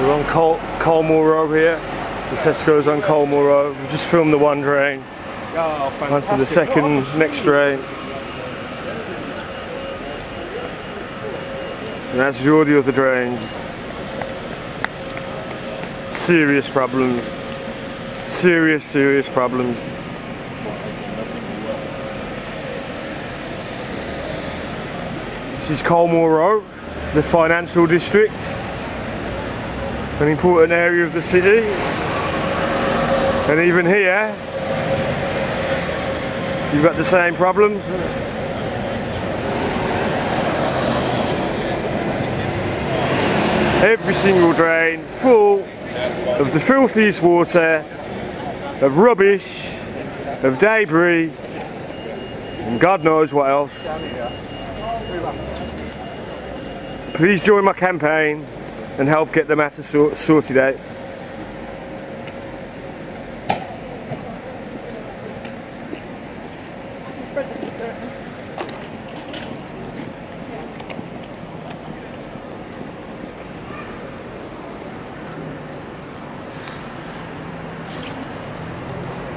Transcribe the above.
We're on Col Colmore Road here. The Tesco's on Colmore Road. We just filmed the one drain. Oh, fantastic. On the second, next drain. And that's all the other drains. Serious problems. Serious, serious problems. This is Colmore Road, the financial district. An important area of the city. And even here, you've got the same problems. Every single drain full of the filthiest water, of rubbish, of debris, and God knows what else. Please join my campaign and help get the matter sort- sorted out.